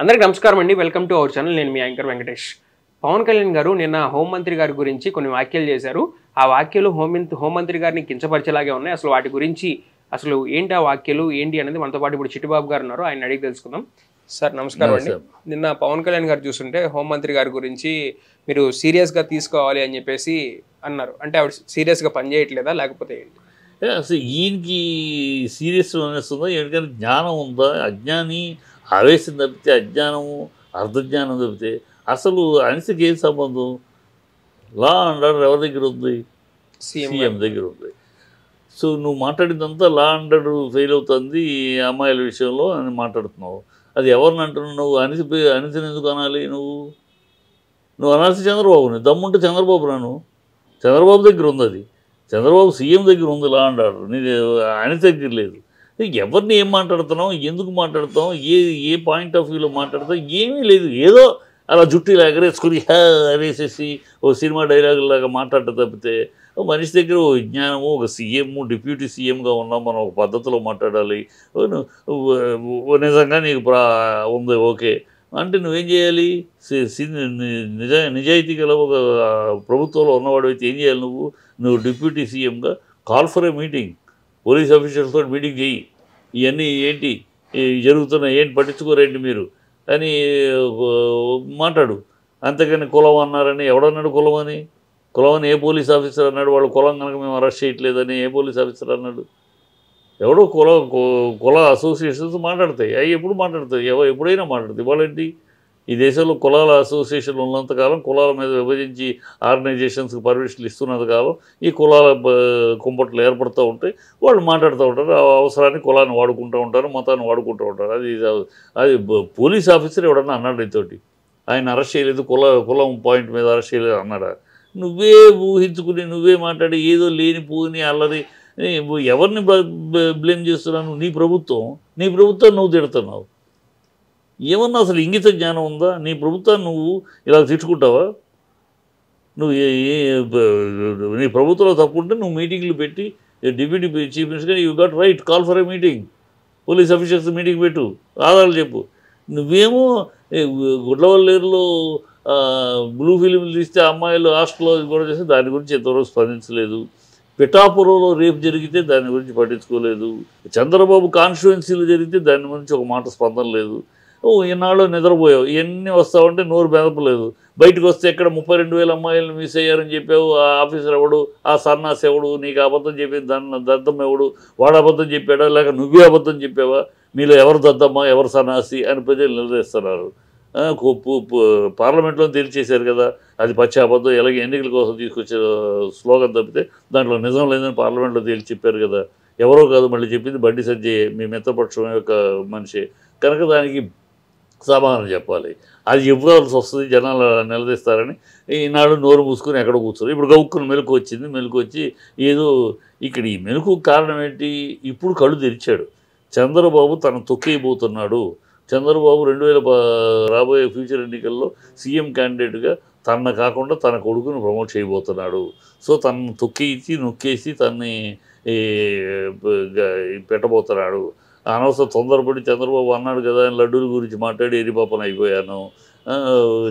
అందరికి నమస్కారం అండి. Welcome to our channel. నేను మీ యాంకర్ వెంకటేష్. పవన్ కళ్యాణ్ గారు నిన్న హోంమంత్రి గారి గురించి కొన్ని వ్యాఖ్యలు చేశారు. ఆ వ్యాఖ్యలు హోంమంత్రి హోంమంత్రి గారిని కించపరిచేలాగే ఉన్నాయి. అసలు వాటి గురించి అసలు ఏంటి ఆ వ్యాఖ్యలు ఏంటి అనేది మనతో పాటు ఇప్పుడు చిట్టిబాబు గారు ఉన్నారు. ఆయన అడిగి తెలుసుకుందాం. సార్ నమస్కారం అండి. నిన్న పవన్ కళ్యాణ్ గారు చూస్తుంటే హోంమంత్రి గారి గురించి మీరు సీరియస్గా తీసుకోవాలి అని చెప్పేసి అన్నారు. అంటే ఆవిడ సీరియస్గా పనిచేయట్లేదా లేకపోతే ఏంటి? అసలు ఈయనకి సీరియస్ అనేస్తుందా ఎందుకంటే జ్ఞానం ఉందా? అజ్ఞాని ఆవేశం తప్పితే అజ్ఞానము అర్ధజ్ఞానం తప్పితే అసలు అనిసకి ఏం సంబంధం? లా అండ్ ఆర్డర్ ఎవరి దగ్గర ఉంది? సీఎం దగ్గర ఉంది. సో నువ్వు మాట్లాడిందంతా లా అండ్ ఆర్డర్ ఫెయిల్ అవుతుంది ఈ అమ్మాయిల విషయంలో అని మాట్లాడుతున్నావు. అది ఎవరిని అంటున్నావు? నువ్వు అనిసి అనిసిని ఎందుకు అనాలి నువ్వు? నువ్వు అనాల్సి చంద్రబాబుని. దమ్ముంటే చంద్రబాబు రాను. చంద్రబాబు దగ్గర ఉంది అది. చంద్రబాబు సీఎం దగ్గర ఉంది లా అండ్ ఆర్డర్. నీ అనిసి దగ్గర లేదు. ఎవరిని ఏం మాట్లాడుతున్నావు? ఎందుకు మాట్లాడుతావు ఏ ఏ పాయింట్ ఆఫ్ వ్యూలో మాట్లాడతావు ఏమీ లేదు. ఏదో అలా జుట్టు ఇలా ఎగరేసుకుని అరేసేసి ఓ సినిమా డైలాగ్ లాగా మాట్లాడటం తప్పితే మనిషి దగ్గర ఓ విజ్ఞానము ఒక సీఎం డిప్యూటీ సీఎంగా ఉన్నాం మనం ఒక పద్ధతిలో మాట్లాడాలి. నిజంగా నీకు ప్రా ఉంది ఓకే. అంటే నువ్వేం చేయాలి? సి- నిజ నిజాయితీ గల ఒక ప్రభుత్వంలో ఉన్నవాడు అయితే ఏం చేయాలి నువ్వు? నువ్వు డిప్యూటీ సీఎంగా call for a meeting police ఆఫీసర్స్తో meeting చేయి. ఇవన్నీ ఏంటి? జరుగుతున్నాయి. ఏంటి పట్టించుకోరేంటి మీరు? అని మాట్లాడు. అంతేకాని కులం అన్నారని ఎవడన్నాడు కులం అని? కులం అని ఏ పోలీస్ ఆఫీసర్ అన్నాడు? వాళ్ళు కులం కనుక మేము అరెస్ట్ చేయట్లేదని ఏ పోలీస్ ఆఫీసర్ అన్నాడు? ఎవడో కుల కు- కుల అసోసియేషన్స్ మాట్లాడతాయి. అవి ఎప్పుడు మాట్లాడతాయి? ఎవ ఎప్పుడైనా మాట్లాడతాయి. వాళ్ళేంటి ఈ దేశంలో కులాల అసోసియేషన్ ఉన్నంతకాలం కులాల మీద విభజించి ఆర్గనైజేషన్స్కి పర్మిషన్లు ఇస్తున్నంత కాలం ఈ కులాల కుంపట్లు ఏర్పడుతూ ఉంటాయి. వాళ్ళు మాట్లాడుతూ ఉంటారు. ఆ అవసరాన్ని కులాన్ని వాడుకుంటూ ఉంటారు మతాన్ని వాడుకుంటూ ఉంటారు. అది అది పోలీస్ ఆఫీసర్ ఎవడన్నా అన్నాడు ఇతోటి. ఆయన అరెస్ట్ చేయలేదు కుల కులం పాయింట్ మీద అరెస్ట్ చేయలేదు అన్నాడా? నువ్వే ఊహించుకుని నువ్వే మాట్లాడి ఏదో లేని పూని అల్లరి. ఎవరిని బ్లేమ్ చేస్తున్నావు? నీ ప్రభుత్వం. నీ ప్రభుత్వం నువ్వు తిడుతున్నావు. ఏమన్నా అసలు ఇంగిత జ్ఞానం ఉందా? నీ ప్రభుత్వాన్ని నువ్వు ఇలా తిట్టుకుంటావా? నువ్వు ఏ నీ ప్రభుత్వంలో తప్పుంటే నువ్వు మీటింగ్లు పెట్టి deputy chief minister you got right call for a meeting police officers meeting పెట్టు ఆధారాలు చెప్పు. నువ్వేమో గుడ్లవల్లేరులో బ్లూ ఫిలింలు తీస్తే అమ్మాయిలు హాస్టల్లో కూడా చేస్తే దాని గురించి ఎంతవరకు స్పందించలేదు. పిఠాపురంలో రేపు జరిగితే దాని గురించి పట్టించుకోలేదు. చంద్రబాబు కాన్స్టిట్యువెన్సీలు జరిగితే దాని గురించి ఒక మాట స్పందన లేదు. ఓ ఈనాళ్ళు నిద్రపోయావు. ఇవన్నీ వస్తావంటే నోరు బెదపలేదు. బయటకు వస్తే ఎక్కడ ముప్పై రెండు వేల అమ్మాయిలు మిస్ అయ్యారని చెప్పావు. ఆ ఆఫీసర్ ఎవడు? ఆ సన్నాస్ ఎవడు? నీకు అబద్ధం చెప్పి దాన్ని దద్దం ఎవడు? వాడు అబద్ధం చెప్పాడా? లేక నువ్వే అబద్ధం చెప్పావా? మీలో ఎవరు దద్దమ్మ ఎవరు సన్నాసి అని ప్రజలు నిలదీస్తున్నారు. పార్లమెంట్లో తేల్చేశారు కదా. అది పచ్చి అబద్ధం. ఎలాగ ఎన్నికల కోసం తీసుకొచ్చే స్లోగన్ తప్పితే దాంట్లో నిజం లేదని పార్లమెంట్లో తేల్చి చెప్పారు కదా. ఎవరో కాదు మళ్ళీ చెప్పింది బండి సంజయ్ మీ మిత్రపక్షం యొక్క మనిషి. కనుక దానికి సమాధానం చెప్పాలి. అది చెప్పుకోవాల్సి వస్తుంది? జనాలు నిలదీస్తారని ఈనాడు నోరు మూసుకొని ఎక్కడ కూర్చోరు ఇప్పుడు గౌక్కుని మెలకు వచ్చింది. మెలకు వచ్చి ఏదో ఇక్కడ ఈ మెలకు కారణం ఏంటి? ఇప్పుడు కళ్ళు తెరిచాడు. చంద్రబాబు తను తొక్కేయబోతున్నాడు. చంద్రబాబు రెండు వేల రాబోయే ఫ్యూచర్ ఎన్నికల్లో సీఎం క్యాండిడేట్గా తన కాకుండా తన కొడుకును ప్రమోట్ చేయబోతున్నాడు. సో తనను తొక్కేసి నొక్కేసి తన్ని పెట్టబోతున్నాడు. అనవసరం తొందరపడి చంద్రబాబు అన్నాడు కదా అని లడ్డూల గురించి మాట్లాడి ఎరిపాపన అయిపోయాను.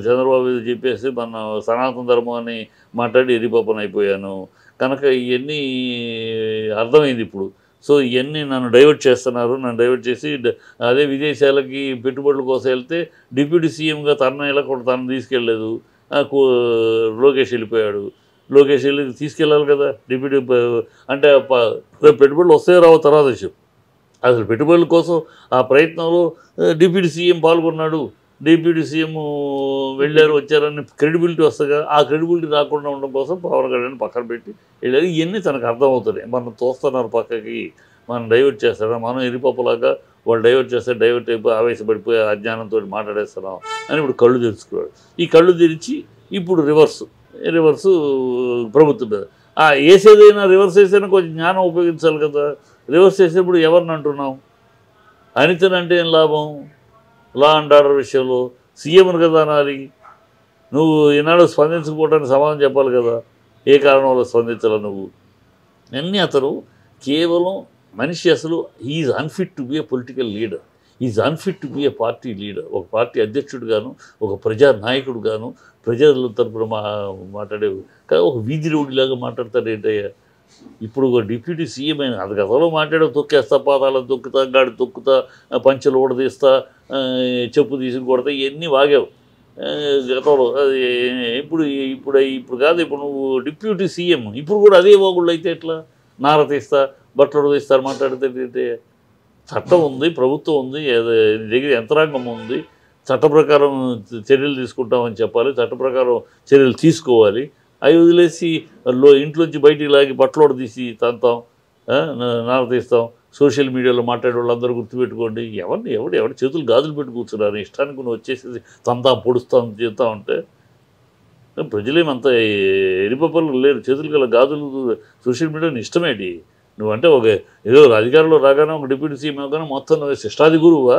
చంద్రబాబు ఇది చెప్పేసి మన సనాతన ధర్మాన్ని మాట్లాడి ఎరిపాపన అయిపోయాను. కనుక ఇవన్నీ అర్థమైంది ఇప్పుడు. సో ఇవన్నీ నన్ను డైవర్ట్ చేస్తున్నారు. నన్ను డైవర్ట్ చేసి అదే విదేశాలకి పెట్టుబడుల కోసం వెళ్తే డిప్యూటీ సీఎంగా తన ఇలా కూడా తను తీసుకెళ్ళలేదు. లోకేష్ వెళ్ళిపోయాడు. లోకేష్ వెళ్ళి తీసుకెళ్ళాలి కదా డిప్యూటీ అంటే రేపు పెట్టుబడులు వస్తాయో రావు తర్వాత విషయం. అసలు పెట్టుబడుల కోసం ఆ ప్రయత్నంలో డిప్యూటీ సీఎం పాల్గొన్నాడు. డిప్యూటీ సీఎం వెళ్ళారు వచ్చారని క్రెడిబిలిటీ వస్తుందిగా ఆ క్రెడిబిలిటీ రాకుండా ఉండడం కోసం పవన్ కళ్యాణ్ పక్కన పెట్టి వెళ్ళారు. ఇవన్నీ తనకు అర్థమవుతున్నాయి. మనం తోస్తున్నారు పక్కకి మనం డైవర్ట్ చేస్తారా మనం ఎరిపప్పులాగా వాళ్ళు డైవర్ట్ చేస్తే డైవర్ట్ అయిపోయి ఆవేశపడిపోయి అజ్ఞానంతో మాట్లాడేస్తున్నాం అని ఇప్పుడు కళ్ళు తెరుచుకున్నాడు. ఈ కళ్ళు తెరిచి ఇప్పుడు రివర్స్ రివర్స్ ప్రభుత్వం మీద. ఆ వేసేదైనా రివర్స్ వేసేనా కొంచెం జ్ఞానం ఉపయోగించాలి కదా. రివర్స్ చేసినప్పుడు ఎవరిని అంటున్నాం అనితనంటే ఏం లాభం? లా అండ్ ఆర్డర్ విషయంలో సీఎంను కదా అనాలి. నువ్వు ఈనాడు స్పందించకపోవడానికి సమాధానం చెప్పాలి కదా. ఏ కారణం వల్ల స్పందించాలి నువ్వు? అన్నీ అతను కేవలం మనిషి అసలు is unfit to be a political leader is unfit to be a party leader ఒక పార్టీ అధ్యక్షుడుగాను ఒక ప్రజా నాయకుడుగాను ప్రజల తరపున మా మాట్లాడే కానీ ఒక వీధి రోడ్డులాగా మాట్లాడతాడు ఏంటయ్యా ఇప్పుడు ఒక డిప్యూటీ సీఎం అయిన అది గతంలో మాట్లాడే తొక్కేస్తా పాదాలను తొక్కుతా గాడి తొక్కుతా పంచలు పంచెలు ఊడదీస్తా చెప్పు తీసుకుని కొడతా ఇవన్నీ వాగావు. గతంలో అది ఇప్పుడు ఇప్పుడు ఇప్పుడు కాదు ఇప్పుడు నువ్వు డిప్యూటీ సీఎం ఇప్పుడు కూడా అదే వాగుళ్ళు అయితే ఎట్లా? నార తీస్తా బట్టలు తీస్తారు మాట్లాడితే చట్టం ఉంది ప్రభుత్వం ఉంది దగ్గర యంత్రాంగం ఉంది. చట్ట ప్రకారం చర్యలు తీసుకుంటామని చెప్పాలి చట్ట ప్రకారం చర్యలు తీసుకోవాలి. అవి వదిలేసి లో ఇంట్లోంచి బయటికి లాగి బట్టలోడ తీసి తంతాం ఆ, నార తీస్తాం. సోషల్ మీడియాలో మాట్లాడే వాళ్ళందరూ గుర్తుపెట్టుకోండి. ఎవరిని ఎవరు ఎవరి చేతులు గాజులు పెట్టి కూర్చున్నారు? ఇష్టానికి నువ్వు వచ్చేసి తంతా పొడుస్తాం చేస్తా ఉంటే? ప్రజలేమంత ఎరిపప్పలు లేరు. చేతులు గల గాజులు సోషల్ మీడియాని ఇష్టమేటి నువ్వంటే ఒక ఏదో అధికారంలో రాగానే ఒక డిప్యూటీ సీఎం కానీ మొత్తం నువ్వు శిష్టాది గురువా?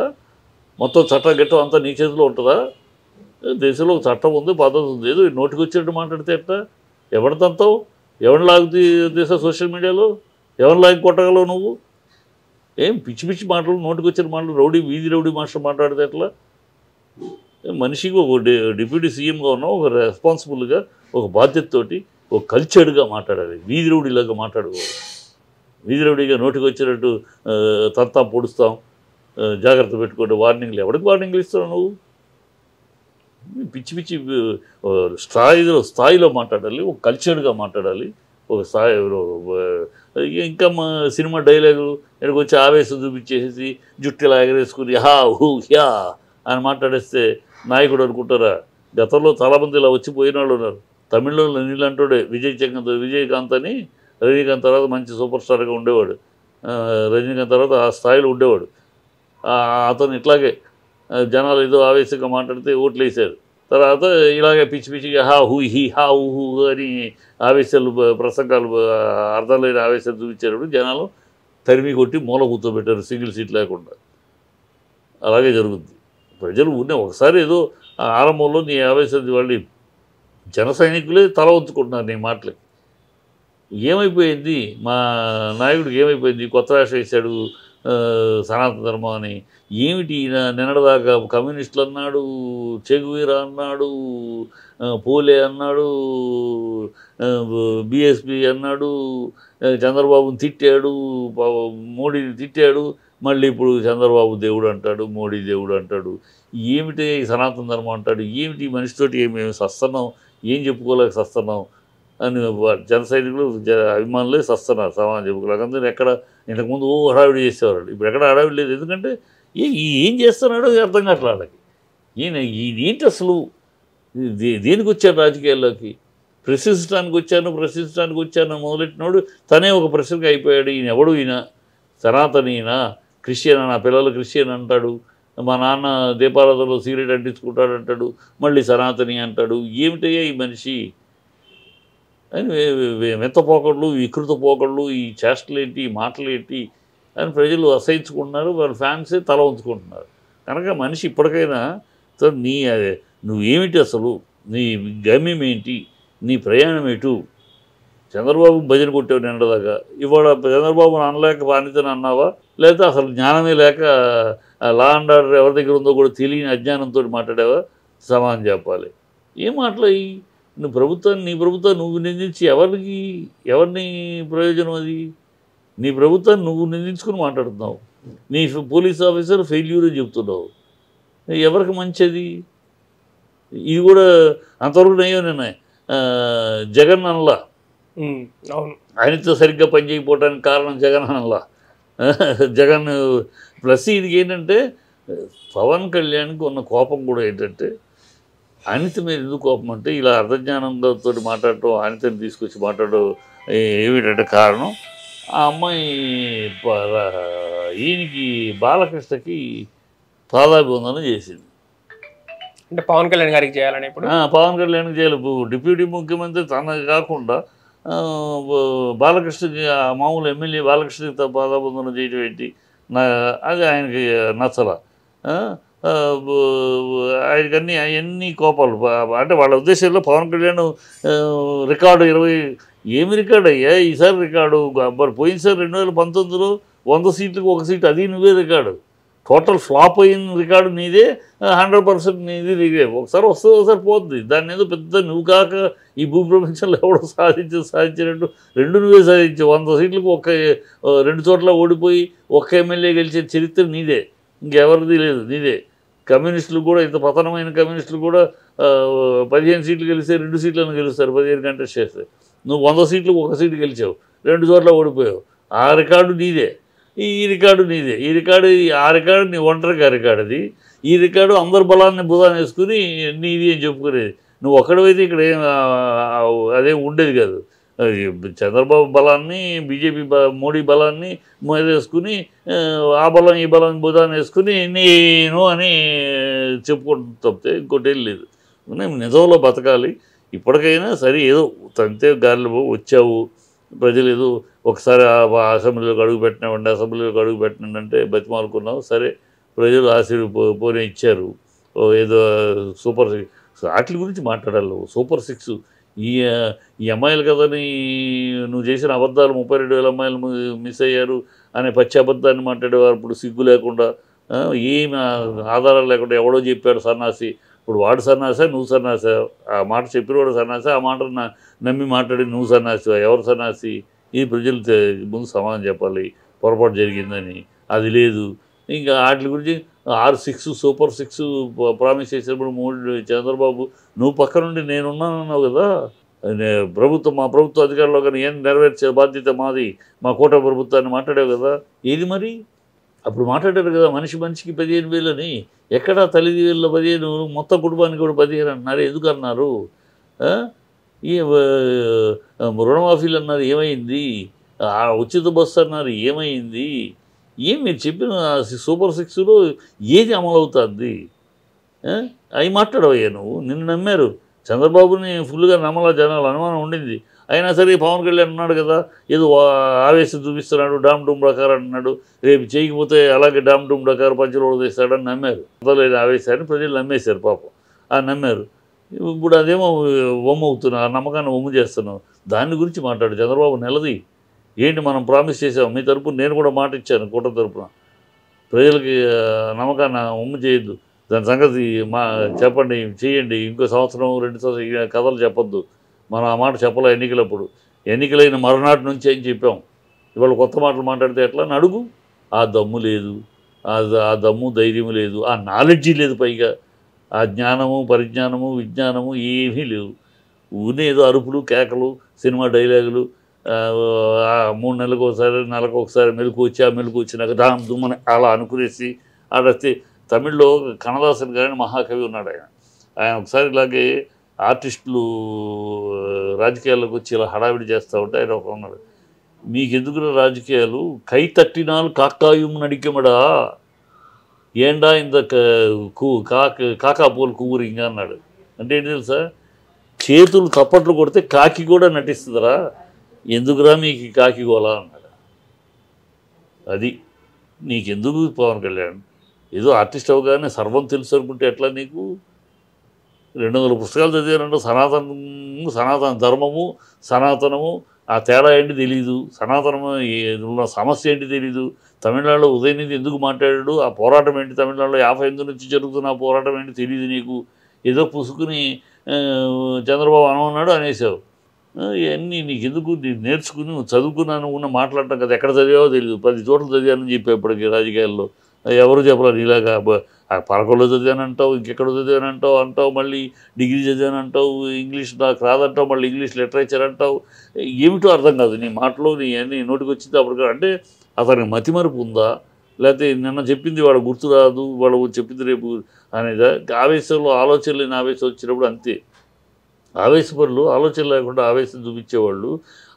మొత్తం చట్టం గట్టం అంతా నీ చేతిలో ఉంటుందా? దేశంలో ఒక చట్టం ఉంది పద్ధతి ఉంది. ఏదో నోటికి వచ్చినట్టు మాట్లాడితే ఎట్లా? ఎవరి తంతావు? ఎవరిని లాగుతీ దేశ సోషల్ మీడియాలో? ఎవరిని లాగి కొట్టగలవు నువ్వు? ఏం పిచ్చి పిచ్చి మాటలు నోటికి వచ్చిన మాటలు రౌడీ వీధి రౌడీ మాస్టర్ మాట్లాడితే ఎట్లా? మనిషికి ఒక డి- డిప్యూటీ సీఎంగా ఉన్నావు ఒక రెస్పాన్సిబుల్గా ఒక బాధ్యతతోటి ఒక కల్చర్డ్గా మాట్లాడాలి. వీధి రౌడీలాగా మాట్లాడుకోవాలి వీధి రౌడీగా నోటికి వచ్చినట్టు తంతా పొడుస్తాం. జాగ్రత్త పెట్టుకోండి. వార్నింగ్లు ఎవరికి వార్నింగ్లు ఇస్తావు నువ్వు? పిచ్చి పిచ్చి స్థాయిలో స్థాయిలో మాట్లాడాలి ఒక కల్చర్డ్గా మాట్లాడాలి ఒక స్థాయి ఇంకా మా సినిమా డైలాగులు ఇక్కడికి వచ్చి ఆవేశం చూపించేసి జుట్టు ఎగరేసుకుని హా హూ హ్యా అని మాట్లాడేస్తే నాయకుడు అనుకుంటారా? గతంలో చాలామంది ఇలా వచ్చి పోయిన వాళ్ళు ఉన్నారు. తమిళ్ళో నీళ్ళంటోడే విజయ్ చంద్ర విజయకాంత్ అని రజనీకాంత్ తర్వాత మంచి సూపర్ స్టార్గా ఉండేవాడు. రజనీకాంత్ తర్వాత ఆ స్థాయిలో ఉండేవాడు. అతను ఇట్లాగే జనాలు ఏదో ఆవేశంగా మాట్లాడితే ఓట్లు వేశారు. తర్వాత ఇలాగే పిచ్చి పిచ్చిగా హా హూ హీ హా హూ అని ఆవేశాలు ప్రసంగాలు అర్థం లేని ఆవేశాలు చూపించేటప్పుడు జనాలు తరిమి కొట్టి మూల కూర్చోబెట్టారు సింగిల్ సీట్ లేకుండా. అలాగే జరుగుద్ది. ప్రజలు ఉన్న ఒకసారి ఏదో ఆరంభంలో నీ ఆవేశం వాళ్ళు జన సైనికులే తల ఉంచుకుంటున్నారు నీ మాటలకి. ఏమైపోయింది? మా నాయకుడికి ఏమైపోయింది? కొత్త వేషం వేశాడు సనాతన ధర్మం అని. ఏమిటి నిన్నటిదాకా కమ్యూనిస్టులు అన్నాడు చెగువీర అన్నాడు పోలే అన్నాడు బిఎస్పి అన్నాడు చంద్రబాబుని తిట్టాడు మోడీని తిట్టాడు మళ్ళీ ఇప్పుడు చంద్రబాబు దేవుడు అంటాడు మోడీ దేవుడు అంటాడు. ఏమిటి సనాతన ధర్మం అంటాడు? ఏమిటి మనిషితోటి ఏమి సస్తున్నాం ఏం చెప్పుకోలేక సస్తున్నాం అని జన సైనికులు జ అభిమానులే సస్తున్నారు సమాజం చెప్పుకోలేక. అందరూ ఎక్కడ ఇంతకుముందు ఓ హడావిడి చేసేవాళ్ళు ఇప్పుడు ఎక్కడ హడావిడి లేదు. ఎందుకంటే ఏ ఈ ఏం చేస్తున్నాడో అర్థం కావట్లే వాళ్ళకి. ఈయన ఈయన ఏంటి అసలు? దే- దేనికి వచ్చాను రాజకీయాల్లోకి? ప్రశ్నించడానికి వచ్చాను ప్రశ్నించడానికి వచ్చాను మొదలెట్టినోడు తనే ఒక ప్రశ్నగా అయిపోయాడు. ఈయన ఎవడు ఈయన? సనాతన ఈయన? క్రిస్టియన్? నా పిల్లలు క్రిస్టియన్ అంటాడు. మా నాన్న దీపారాధనలో సిగరెట్ అంటించుకుంటాడు అంటాడు. మళ్ళీ సనాతని అంటాడు. ఏమిటయ్యా ఈ మనిషి? అని మెత్తపోకళ్ళు మెత్త వికృత పోకళ్ళు ఈ చేష్టలు ఏంటి మాటలు ఏంటి అని ప్రజలు అసహించుకుంటున్నారు వాళ్ళ ఫ్యాన్సే తల ఉంచుకుంటున్నారు కనుక మనిషి ఇప్పటికైనా నీ అదే నువ్వేమిటి అసలు? నీ గమ్యం ఏంటి? నీ ప్రయాణం ఎటు చంద్రబాబు భజన కొట్టావు నిండదాకా ఇవాళ చంద్రబాబుని అనలేక బానితని అన్నావా? లేకపోతే అసలు జ్ఞానమే లేక లా అండ్ ఆర్డర్ ఎవరి దగ్గర ఉందో కూడా తెలియని అజ్ఞానంతో మాట్లాడావా? సమానం చెప్పాలి. ఏం మాట్లాయి నువ్వు ప్రభుత్వాన్ని నీ ప్రభుత్వాన్ని నువ్వు నిందించి ఎవరికి ఎవరిని ప్రయోజనం అది? నీ ప్రభుత్వాన్ని నువ్వు నిందించుకుని మాట్లాడుతున్నావు. నీ పోలీస్ ఆఫీసర్ ఫెయిల్యూర్ అని చెప్తున్నావు. ఎవరికి మంచిది? ఇది కూడా అంతవరకు నయ్యో నిన్న జగన్ అనలా. అవును. ఆయనతో సరిగ్గా పనిచేయకపోవడానికి కారణం జగన్ అనలా. జగన్ ప్లస్ ఇది ఏంటంటే పవన్ కళ్యాణ్కి ఉన్న కోపం కూడా ఏంటంటే అనిత మీద ఎందుకు కోపం అంటే ఇలా అర్ధజ్ఞానంతో మాట్లాడటం అనితని తీసుకొచ్చి మాట్లాడడం ఏమిటంటే కారణం? ఆ అమ్మాయి ఈయనకి బాలకృష్ణకి పాదాభివందనం చేసింది. అంటే పవన్ కళ్యాణ్ గారికి చేయాలని ఇప్పుడు? ఆ, పవన్ కళ్యాణ్ చేయాలి. డిప్యూటీ ముఖ్యమంత్రి తన కాకుండా బాలకృష్ణకి మామూలు ఎమ్మెల్యే బాలకృష్ణకి పాదాబంధనం చేయడం ఏంటి? నా అది ఆయనకి నచ్చల. ఆయనకన్నీ అవన్నీ కోపాలు. అంటే వాళ్ళ ఉద్దేశంలో పవన్ కళ్యాణ్ రికార్డు ఇరవై ఏమి రికార్డు అయ్యా? ఈసారి రికార్డు మరి పోయినసారి రెండు వేల పంతొమ్మిదిలో వంద సీట్లకు ఒక సీట్ అది నువ్వే రికార్డు. టోటల్ ఫ్లాప్ అయిన రికార్డు నీదే హండ్రెడ్ పర్సెంట్ నీది నీదే. ఒకసారి వస్తుంది ఒకసారి పోతుంది. దాన్ని ఏదో పెద్ద నువ్వు కాక ఈ భూ ప్రపంచంలో ఎవడో సాధించి సాధించినట్టు రెండు నువ్వే సాధించు. వంద సీట్లకు ఒక రెండు చోట్ల ఓడిపోయి ఒక్క ఎమ్మెల్యే గెలిచే చరిత్ర నీదే. ఇంకెవరిది లేదు నీదే. కమ్యూనిస్టులు కూడా ఇంత పతనమైన కమ్యూనిస్టులు కూడా పదిహేను సీట్లు గెలిస్తే రెండు సీట్లను గెలుస్తారు పదిహేను కంటెస్ట్ చేస్తే. నువ్వు వంద సీట్లు ఒక సీటు గెలిచావు రెండు చోట్ల ఓడిపోయావు. ఆ రికార్డు నీదే. ఈ రికార్డు నీదే. ఈ రికార్డు ఆ రికార్డు నీ ఒంటరిగా రికార్డు అది. ఈ రికార్డు అందరి బలాన్ని బుధాన్ని వేసుకుని నీది అని చెప్పుకునేది. నువ్వు ఒక్కడవైతే ఇక్కడ ఏం అదేం ఉండేది కాదు. చంద్రబాబు బలాన్ని బీజేపీ బ మోడీ బలాన్ని వేసుకుని ఆ, బలం ఈ బలం బుధాన్ని వేసుకుని నేను అని చెప్పుకుంటూ తప్పితే ఇంకోటి ఏం లేదు. మనం నిజంలో బతకాలి. ఇప్పటికైనా సరే ఏదో తంతే గాలిలో వచ్చావు. ప్రజలు ఏదో ఒకసారి అసెంబ్లీలోకి అడుగు పెట్టినామండి అసెంబ్లీలోకి అడుగు పెట్టినంటే బతిమాలుకున్నావు. సరే ప్రజలు ఆశీర్వ పోనీ ఇచ్చారు. ఏదో సూపర్ సిక్స్ వాటి గురించి మాట్లాడాలి సూపర్ సిక్స్ ఈ ఈ అమ్మాయిలు కదని నువ్వు చేసిన అబద్ధాలు ముప్పై రెండు వేల అమ్మాయిలు మిస్ అయ్యారు అనే పచ్చి అబద్ధాన్ని మాట్లాడేవారు. ఇప్పుడు సిగ్గు లేకుండా ఏమి ఆధారాలు లేకుండా ఎవడో చెప్పాడు సన్నాసి. ఇప్పుడు వాడు సన్నాసా నువ్వు సన్నాసా? ఆ మాట చెప్పినవాడు సన్నాసా? ఆ మాట నమ్మి మాట్లాడి నువ్వు సన్నాసి ఎవరు సన్నాసి? ఈ ప్రజలు ముందు సమాధానం చెప్పాలి. పొరపాటు జరిగిందని. అది లేదు. ఇంకా వాటి గురించి ఆరు సిక్స్ సూపర్ సిక్స్ ప్రామిస్ చేసినప్పుడు మూడు చంద్రబాబు నువ్వు పక్క నుండి నేనున్నానన్నావు కదా? నే- ప్రభుత్వం మా ప్రభుత్వ అధికారులు కానీ ఏం నెరవేర్చే బాధ్యత మాది మా కోట ప్రభుత్వాన్ని మాట్లాడావు కదా? ఏది మరి? అప్పుడు మాట్లాడారు కదా మనిషి మనిషికి పదిహేను వేలని. ఎక్కడ తల్లిది వేల పదిహేను మొత్తం కుటుంబానికి కూడా పదిహేను అన్నారు. ఎందుకు అన్నారు? ఈ రుణమాఫీలు అన్నారు ఏమైంది? ఆ ఉచిత బస్సు అన్నారు ఏమైంది? ఏం మీరు చెప్పిన సూపర్ సిక్స్లో ఏది అమలవుతుంది? అవి మాట్లాడవయ్యా నువ్వు. నిన్ను నమ్మారు. చంద్రబాబుని ఫుల్గా నమ్మలా జనాలు అనుమానం ఉండింది. అయినా సరే పవన్ కళ్యాణ్ అన్నాడు కదా ఏదో ఆవేశం చూపిస్తున్నాడు డామ్ డూమ్ డకార్ అంటున్నాడు రేపు చేయకపోతే అలాగే డామ్ డూమ్ డకార్ పంచులు తీస్తాడని నమ్మారు. మొదలైన ఆవేశాన్ని ప్రజలు నమ్మేశారు పాపం. ఆ నమ్మారు. ఇప్పుడు అదేమో బొమ్మ అవుతున్నావు ఆ నమ్మకాన్ని బొమ్మ చేస్తున్నావు. దాని గురించి మాట్లాడు. చంద్రబాబు నెలది. ఏంటి మనం ప్రామిస్ చేసాం మీ తరపున నేను కూడా మాట ఇచ్చాను కూట తరపున. ప్రజలకి నమ్మకాన్ని వమ్ము చేయొద్దు. దాని సంగతి మా చెప్పండి చేయండి. ఇంకో సంవత్సరం రెండు సంవత్సరం కథలు చెప్పొద్దు. మనం ఆ మాట చెప్పలే ఎన్నికలప్పుడు. ఎన్నికలైన మరునాటి నుంచి ఏం చెప్పాం? ఇవాళ కొత్త మాటలు మాట్లాడితే ఎట్లా? అని అడుగు. ఆ దమ్ము లేదు. ఆ దమ్ము ధైర్యం లేదు. ఆ నాలెడ్జీ లేదు పైగా. ఆ జ్ఞానము పరిజ్ఞానము విజ్ఞానము ఏమీ లేవు. ఊనే ఏదో అరుపులు కేకలు సినిమా డైలాగులు మూడు నెలలకు ఒకసారి నెలకు ఒకసారి మెలకు వచ్చి ఆ మెలకు వచ్చినాక దాని దుమ్మని అలా అనుకునేసి ఆడస్తే తమిళ్ళో కనదాసన్ గారి మహాకవి ఉన్నాడు ఆయన. ఆయన ఒకసారి ఇలాగే ఆర్టిస్టులు రాజకీయాల్లోకి వచ్చి ఇలా హడావిడి చేస్తూ ఉంటే ఆయన ఒక ఉన్నాడు. మీకు రాజకీయాలు? కై తట్టినాలు కాకాయుం నడికమడా? ఏండా ఇంత కూ కాక కాకా పూలు కూరింగా అన్నాడు. అంటే ఏంటి తెలుసా? చేతులు తప్పట్లు కొడితే కాకి కూడా నటిస్తుందిరా. ఎందుకురా మీకు కాకి గోలా? అన్నాడు. అది. నీకెందుకు పవన్ కళ్యాణ్? ఏదో ఆర్టిస్ట్ అవగానే సర్వం తెలుసు అనుకుంటే ఎట్లా నీకు? రెండు వందల పుస్తకాలు చదివానంటే సనాతనము సనాతన ధర్మము సనాతనము ఆ తేడా ఏంటి తెలియదు సనాతనము ఉన్న సమస్య ఏంటి తెలియదు తమిళనాడులో ఉదయనిధి ఎందుకు మాట్లాడాడు? ఆ పోరాటం ఏంటి? తమిళనాడులో యాభై ఎనిమిది నుంచి జరుగుతున్న ఆ పోరాటం ఏంటి తెలియదు నీకు? ఏదో పుసుకుని చంద్రబాబు అనమన్నాడు అనేసావు ఇవన్నీ నీకు ఎందుకు నేను నేర్చుకుని చదువుకున్నాను ఉన్న మాట్లాడటం కదా ఎక్కడ చదివావో తెలియదు పది చోట్ల చదివానని చెప్పి ఇప్పటికి రాజకీయాల్లో. ఎవరు చెప్పరా నీలాగా బ- ఆ పరకల్లో చదివానంటావు ఇంకెక్కడ చదివానంటావు అంటావు మళ్ళీ డిగ్రీ చదివానంటావు ఇంగ్లీష్ నాకు రాదంటావు మళ్ళీ ఇంగ్లీష్ లిటరేచర్ అంటావు. ఏమిటో అర్థం కాదు నీ మాటలో నీ అన్ని నోటికి వచ్చింది అప్పుడు అంటే అతనికి మతిమరుపు ఉందా? లేకపోతే నిన్న చెప్పింది వాడు గుర్తు రాదు వాడు చెప్పింది రేపు అనేదా? ఆవేశంలో ఆలోచన లేని ఆవేశం వచ్చినప్పుడు అంతే. ఆవేశపరులు ఆలోచన లేకుండా ఆవేశం చూపించేవాళ్ళు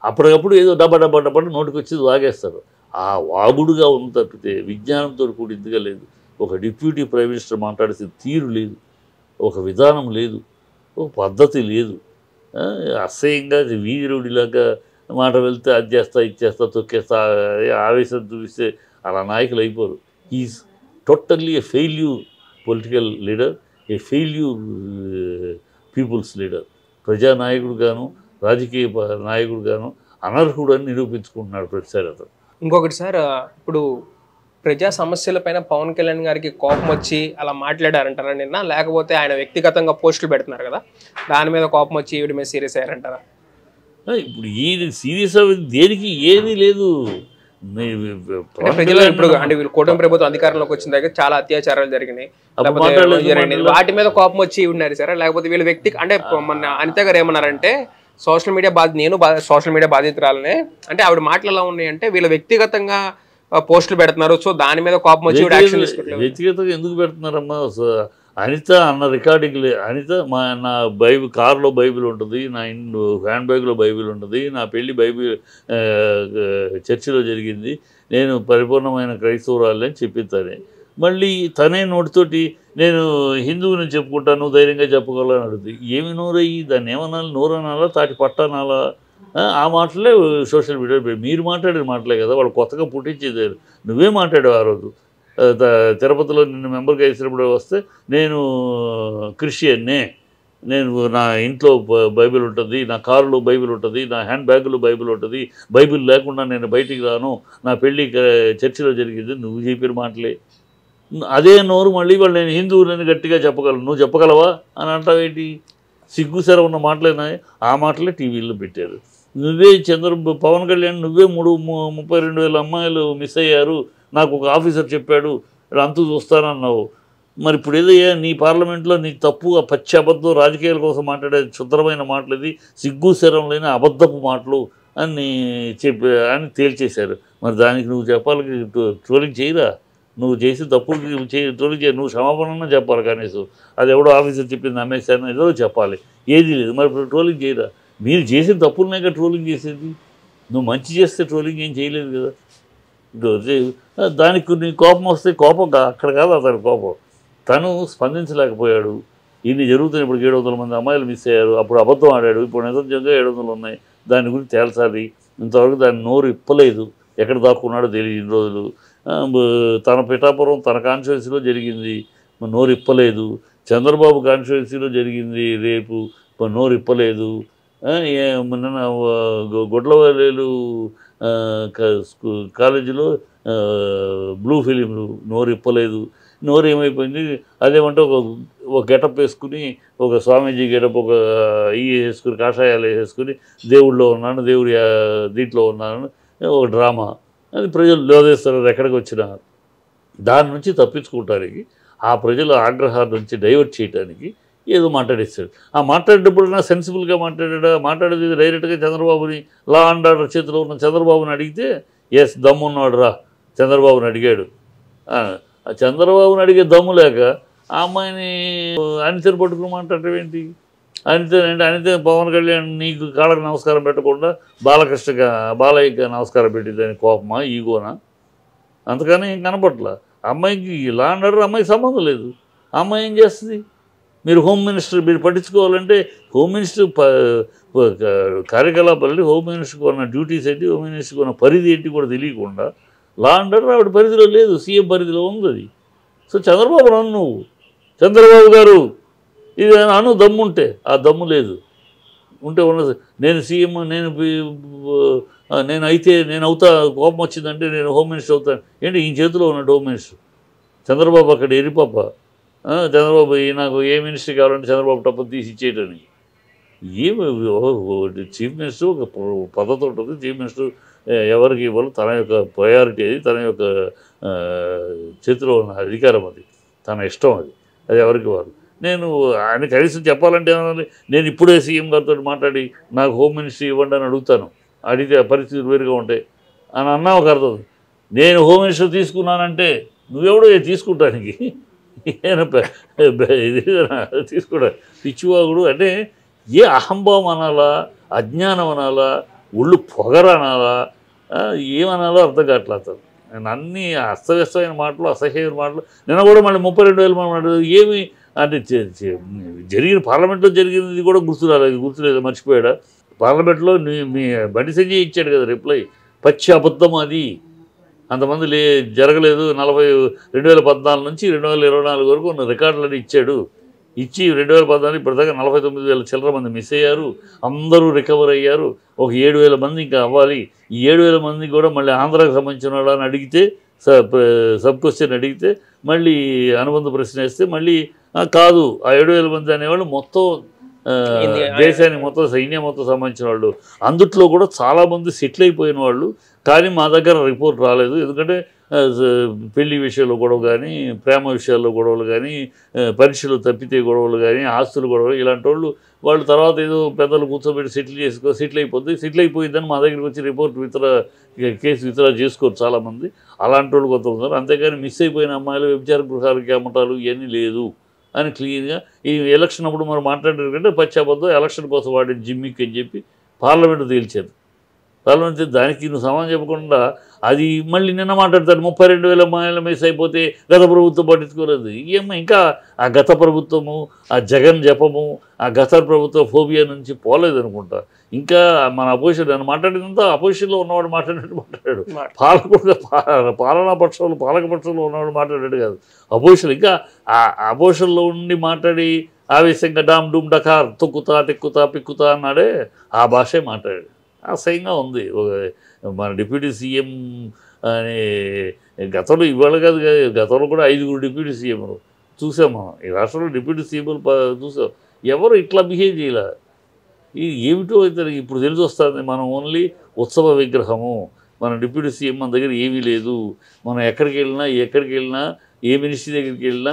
అప్పటికప్పుడు ఏదో డబ్బా డబ్బా డబ్బా నోటికి వచ్చేది వాగేస్తారు ఆ వాగుడుగా ఉంది తప్పితే విజ్ఞానంతో కూడిందిగా లేదు. ఒక డిప్యూటీ ప్రైమ్ మినిస్టర్ మాట్లాడితే తీరు లేదు. ఒక విధానం లేదు. ఒక పద్ధతి లేదు. అసహ్యంగా వీరుడిలాగా మాట వెళ్తే అది చేస్తా ఇది చేస్తా తొక్కేస్తా ఆవేశం చూపిస్తే అలా నాయకులు అయిపోరు. Is totally a failure political leader a failure people's leader ప్రజానాయకుడు గాను రాజకీయ నాయకుడుగాను నాయకుడు గాను అనర్హుడు అని నిరూపించుకుంటున్నాడు ప్రతిసారి అతను. ఇంకొకటి సార్ ఇప్పుడు ప్రజా సమస్యలపైన పవన్ కళ్యాణ్ గారికి కోపం వచ్చి అలా మాట్లాడారంటారా నిన్న? లేకపోతే ఆయన వ్యక్తిగతంగా పోస్టులు పెడుతున్నారు కదా దాని మీద కోపం వచ్చి ఈవిడ మీద సీరియస్ అయ్యారంటారా? ఇప్పుడు ఈ సీరియస్ అవ్వదు దేనికి ఏమీ లేదు. ప్రజలు ఇప్పుడు అంటే వీళ్ళు కూటమి ప్రభుత్వం అధికారంలోకి వచ్చిన దగ్గర చాలా అత్యాచారాలు జరిగినాయి. వాటి మీద కోపం వచ్చి ఉన్నారు సరే. లేకపోతే వీళ్ళ వ్యక్తి అంటే మొన్న అనిత గారు ఏమన్నారంటే సోషల్ మీడియా బాధ నేను సోషల్ మీడియా బాధితురాలనే అంటే ఆవిడ మాటలు ఎలా ఉన్నాయంటే వీళ్ళు వ్యక్తిగతంగా పోస్టులు పెడుతున్నారు. సో దాని మీద కోపం వచ్చి వ్యక్తిగతంగా ఎందుకు పెడుతున్నారమ్మా? అనిత అన్న రికార్డింగ్ లే అనిత మా నా బైబిల్ కార్లో బైబిల్ ఉంటుంది నా ఇంట్లో హ్యాండ్ బ్యాగ్లో బైబిల్ ఉంటుంది నా పెళ్ళి బైబిల్ చర్చిలో జరిగింది నేను పరిపూర్ణమైన క్రైస్తవురాలని చెప్పింది మళ్ళీ తనే నోటితోటి నేను హిందువుని చెప్పుకుంటాను నువ్వు ధైర్యంగా చెప్పగలను అడుగుతుంది. ఏమి నోరయ్యి దాన్ని ఏమనాలి? నోరనాలా? తాటి పట్టనాలా? ఆ, మాటలే సోషల్ మీడియా మీరు మాట్లాడిన మాటలే కదా వాళ్ళు కొత్తగా పుట్టించేది. నువ్వే మాట్లాడావు ఆ రోజు. తిరుపతిలో నిన్ను మెంబర్గా వేసినప్పుడు వస్తే నేను క్రిస్టియన్నే. నేను నా ఇంట్లో బైబిల్ ఉంటుంది నా కారులో బైబిల్ ఉంటుంది నా హ్యాండ్ బ్యాగ్లో బైబిల్ ఉంటుంది బైబిల్ లేకుండా నేను బయటికి రాను నా పెళ్ళి చర్చిలో జరిగింది నువ్వు చెప్పిన మాటలే. అదే నోరు మళ్ళీ వాళ్ళు నేను హిందువులని గట్టిగా చెప్పగలను. నువ్వు చెప్పగలవా? అని అంటావేంటి? సిగ్గుసర ఉన్న మాటలేనా? ఆ మాటలే టీవీలో పెట్టారు. నువ్వే చంద్ర పవన్ కళ్యాణ్ నువ్వే మూడు ముప్పై రెండు వేల అమ్మాయిలు మిస్ అయ్యారు. నాకు ఒక ఆఫీసర్ చెప్పాడు ఇక్కడ అంతు చూస్తానన్నావు. మరి ఇప్పుడు ఏదయ్యా? నీ పార్లమెంట్లో నీ తప్పు ఆ పచ్చి అబద్ధం రాజకీయాల కోసం మాట్లాడే శుద్ధమైన మాటలు ఇది. సిగ్గు శరం లేని అబద్ధపు మాటలు అని చెప్పి అని తేల్చేశారు. మరి దానికి నువ్వు చెప్పాలి ట్రోలింగ్ చేయరా? నువ్వు చేసి తప్పులు చే ట్రోలింగ్ నువ్వు క్షమాపణ చెప్పాలి కనీసం. అది ఎవడో ఆఫీసర్ చెప్పింది అమ్మేశాను ఏదో చెప్పాలి. ఏది లేదు. మరి ఇప్పుడు ట్రోలింగ్ చేయరా? మీరు చేసిన తప్పులనే ట్రోలింగ్ చేసేది? నువ్వు మంచి చేస్తే ట్రోలింగ్ ఏం చేయలేదు కదా. దానికి నీ కోపం వస్తే కోపం అక్కడ కాదు అతని కోపం. తను స్పందించలేకపోయాడు. ఇన్ని జరుగుతున్నాయి. ఇప్పుడు ఏడు వందల మంది అమ్మాయిలు మిస్ అయ్యారు. అప్పుడు అబద్ధం ఆడాడు. ఇప్పుడు నిజంగా ఏడు వందలు ఉన్నాయి. దాని గురించి తేల్చాలి. ఇంతవరకు దాని నోరు ఇప్పలేదు. ఎక్కడ దాక్కున్నాడో తెలియదు ఇన్ని రోజులు. తన పిఠాపురం తన కాన్స్టిట్యున్సీలో జరిగింది. నోరిప్పలేదు. నోరు ఇప్పలేదు చంద్రబాబు కాన్స్టిట్యున్సీలో జరిగింది రేపు నోరు ఇప్పలేదు గొడ్లవల్లేలు కాలేజీలో బ్లూ ఫిలింలు నోరు ఇప్పలేదు నోరు ఏమైపోయింది అదేమంటే ఒక ఒక గెటప్ వేసుకుని ఒక స్వామీజీ గెటప్ ఒక ఈ వేసుకుని కాషాయాలు వేసుకుని దేవుళ్ళో ఉన్నాను దేవుడి దీంట్లో ఉన్నాను ఒక డ్రామా. అది ప్రజలు లోదేస్తారు ఎక్కడికి వచ్చినా దాని నుంచి తప్పించుకోవటానికి ఆ ప్రజల ఆగ్రహాల నుంచి డైవర్ట్ చేయడానికి ఏదో మాట్లాడేస్తాడు ఆ మాట్లాడేటప్పుడు సెన్సిబుల్గా మాట్లాడా మాట్లాడేది డైరెక్ట్గా చంద్రబాబుని లా అండ్ ఆర్డర్ చేతిలో ఉన్న చంద్రబాబుని అడిగితే ఎస్ దమ్మున్నాడు రా చంద్రబాబుని అడిగాడు. చంద్రబాబుని అడిగే దమ్ము లేక ఆ అమ్మాయిని అనితని పట్టుకుని మాట్లాడటం ఏంటి? అనిత అంటే పవన్ కళ్యాణ్ నీకు కాళ్ళకు నమస్కారం పెట్టకుండా బాలకృష్ణగా బాలయ్యగా నమస్కారం పెట్టిందని కోపమా ఈగోనా? అంతకని ఏం కనపట్ల. అమ్మాయికి ఇలా అండ్ అమ్మాయికి సంబంధం లేదు. అమ్మాయి ఏం చేస్తుంది? మీరు హోమ్ మినిస్టర్ మీరు పట్టించుకోవాలంటే హోమ్ మినిస్టర్ ప కార్యకలాపాలు హోమ్ మినిస్టర్కి ఉన్న డ్యూటీస్ ఏంటి హోమ్ మినిస్టర్కి ఉన్న పరిధి ఏంటి కూడా తెలియకుండా లా అండర్ ఆవిడ పరిధిలో లేదు సీఎం పరిధిలో ఉంది అది. సో చంద్రబాబు రాను నువ్వు చంద్రబాబు గారు ఇది అను దమ్ముంటే ఆ దమ్ము లేదు. ఉంటే ఉన్నది నేను సీఎం నేను నేను అయితే నేను అవుతా కోపం వచ్చిందంటే నేను హోమ్ మినిస్టర్ అవుతాను ఏంటి ఈ చేతిలో ఉన్నాడు హోమ్ మినిస్టర్? చంద్రబాబు అక్కడ ఎరిపాప చంద్రబాబు నాకు ఏ మినిస్టర్ కావాలంటే చంద్రబాబు టప్పు తీసి ఇచ్చేయటానికి. ఏమి చీఫ్ మినిస్టర్ ఒక పద్ధతి ఉంటుంది. చీఫ్ మినిస్టర్ ఎవరికి ఇవ్వాలి తన యొక్క ప్రయారిటీ అది తన యొక్క చేతిలో ఉన్న అధికారం అది. తన ఇష్టం అది. అది ఎవరికి ఇవ్వాలి నేను ఆయన కనీసం చెప్పాలంటే ఏమన్నా నేను ఇప్పుడే సీఎం గారితో మాట్లాడి నాకు హోమ్ మినిస్ట్రీ ఇవ్వండి అని అడుగుతాను. అడిగితే ఆ పరిస్థితులు వేరుగా ఉంటాయి. అని అన్నా ఒక అర్థం. నేను హోమ్ మినిస్టర్ తీసుకున్నానంటే నువ్వెవడో తీసుకుంటానికి? ఇది తీసుకుంటా పిచ్చివాగుడు అంటే ఏ అహంభావం అనాలా? అజ్ఞానం అనాలా? ఒళ్ళు పొగర అనాలా? ఏమనాలో అర్థం కావట్లేదు అతను. అస్తవ్యస్తమైన మాటలు అసహ్యమైన మాటలు నిన్న కూడా మళ్ళీ ముప్పై రెండు వేల మాటలు ఏమి అంటే చే- జరిగిన పార్లమెంట్లో జరిగినది కూడా గుర్తురాలేదు. గుర్తులేదు మర్చిపోయాడా? పార్లమెంట్లో మీ బండి సంజయ్ ఇచ్చాడు కదా రిప్లై. పచ్చి అబద్ధం అది. అంతమంది లే జరగలేదు. నలభై రెండు వేల పద్నాలుగు నుంచి రెండు వేల ఇరవై నాలుగు వరకు ఉన్న రికార్డులని ఇచ్చాడు. ఇచ్చి రెండు వేల పద్నాలుగు ఇప్పటిదాకా నలభై తొమ్మిది వేల చిల్లర మంది మిస్ అయ్యారు. అందరూ రికవర్ అయ్యారు. ఒక ఏడు వేల మంది ఇంకా అవ్వాలి. ఈ ఏడు వేల మంది కూడా మళ్ళీ ఆంధ్రాకు సంబంధించిన వాళ్ళని అడిగితే సబ్ క్వశ్చన్ అడిగితే మళ్ళీ అనుబంధ ప్రశ్న వేస్తే మళ్ళీ కాదు ఆ ఏడు వేల మంది అనేవాళ్ళు మొత్తం దేశానికి మొత్తం సైన్యం మొత్తం సంబంధించిన వాళ్ళు. అందుట్లో కూడా చాలామంది సెటిల్ అయిపోయిన వాళ్ళు కానీ మా దగ్గర రిపోర్ట్ రాలేదు. ఎందుకంటే పెళ్ళి విషయంలో గొడవ కానీ ప్రేమ విషయాల్లో గొడవలు కానీ పరీక్షలు తప్పితే గొడవలు కానీ ఆస్తులు గొడవలు ఇలాంటి వాళ్ళు వాళ్ళు తర్వాత ఏదో పెద్దలు కూర్చోబెట్టి సెటిల్ చేసుకో సెటిల్ అయిపోద్ది. సెటిల్ అయిపోయిందని మా దగ్గరికి వచ్చి రిపోర్ట్ విత్డ్రా కేసు విత్డ్రా చేసుకోరు చాలామంది. అలాంటి వాళ్ళు కొంత ఉన్నారు. అంతేగాని మిస్ అయిపోయిన అమ్మాయిలు వ్యభిచార గృహాలకి అమ్మటాలు ఇవన్నీ లేదు. అని క్లియర్గా ఈ ఎలక్షన్ అప్పుడు మనం మాట్లాడారు కంటే పచ్చాబద్దం ఎలక్షన్ కోసం వాడిన జిమ్మిక్ అని చెప్పి పార్లమెంట్ తేల్చారు తేల్చి దానికి నువ్వు సమానం చెప్పకుండా అది మళ్ళీ నిన్న మాట్లాడతాడు ముప్పై రెండు వేల మైళ్ళ మిస్ అయిపోతే గత ప్రభుత్వం పట్టించుకోలేదు. ఏమో ఇంకా ఆ గత ప్రభుత్వము ఆ జగన్ జపము ఆ గత ప్రభుత్వ ఫోబియా నుంచి పోలేదు అనుకుంటా. ఇంకా మన అపోజిషన్ నేను మాట్లాడినంత అపోజిషన్లో ఉన్నవాడు మాట్లాడినట్టు మాట్లాడాడు. పాలకుడుగా పా- పాలనా పక్షంలో పాలక పక్షంలో ఉన్నవాడు మాట్లాడాడు కాదు. అపోజిషన్ ఇంకా ఆ అపోజిషన్లో ఉండి మాట్లాడి ఆవేశంగా డామ్ డూమ్ డకార్ తొక్కుతా టెక్కుతా పిక్కుతా అన్నాడే ఆ భాషే మాట్లాడాడు. అసహ్యంగా ఉంది. మన డిప్యూటీ సీఎం అనే గతంలో ఇవాళ కాదు కదా, గతంలో కూడా ఐదుగురు డిప్యూటీ సీఎంలు చూసాం మనం. ఈ రాష్ట్రంలో డిప్యూటీ సీఎంలు చూసాం. ఎవరు ఇట్లా బిహేవ్ చేయలే? ఇది ఏమిటో ఇతనికి ఇప్పుడు తెలిసి వస్తుంది మనం ఓన్లీ ఉత్సవ విగ్రహము. మన డిప్యూటీ సీఎం మన దగ్గర ఏమీ లేదు. మనం ఎక్కడికి వెళ్ళినా ఎక్కడికి వెళ్ళినా ఏ మినిస్ట్రీ దగ్గరికి వెళ్ళినా